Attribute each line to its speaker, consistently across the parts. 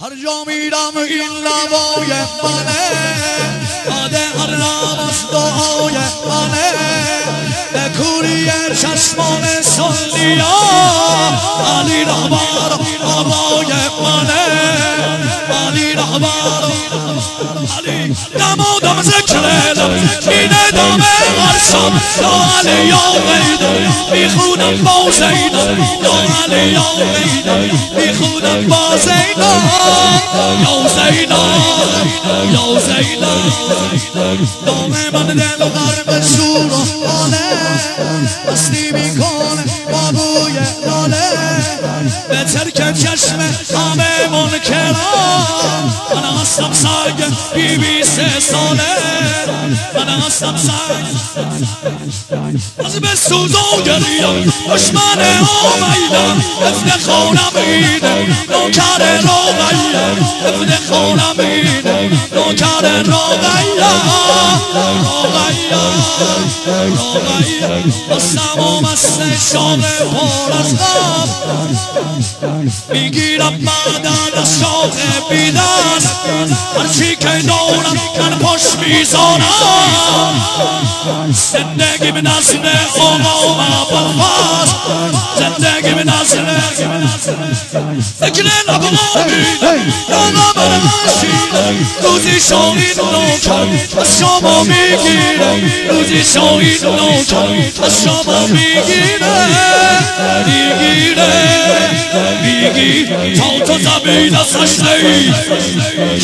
Speaker 1: هر جا میرم این لبای منه بعد هر لب از دعای منه بکوری چشمان سلیا علی رحمر آبا رهبر علی دمادم ذکر اینه دامه عرشم یا علی یا غیده می‌خونم با زینب یا علی یا غیده می‌خونم با زینب یا زینب یا زینب دام من دل غرب شور و حاله مستی می‌کنه با بوی لاله به ترک چشم Bibi ses son aile. من هستم از به سوزا گریم دشمن آمیدم ابن خانم ایده نوکر را غیرم ابن خانم ایده نوکر را غیرم را و مست شام پر از غم می‌گیرم معدن از شاخ بیدن هرچی که دارم کن پاش میزانم زندگی به نسل آقا و برفاز زندگی به نسل فکر نبودی یالا برمشی روزی شاهید نوکر از شما میگیره روزی شاهید نوکر از شما میگیره میگیره میگی تا تو زمین از هشته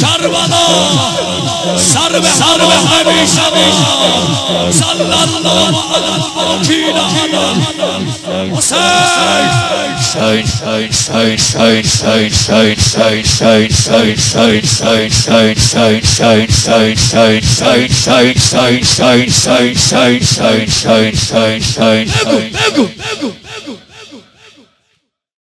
Speaker 1: کربلا
Speaker 2: सर्वे सर्वे हमेशा Sallallahu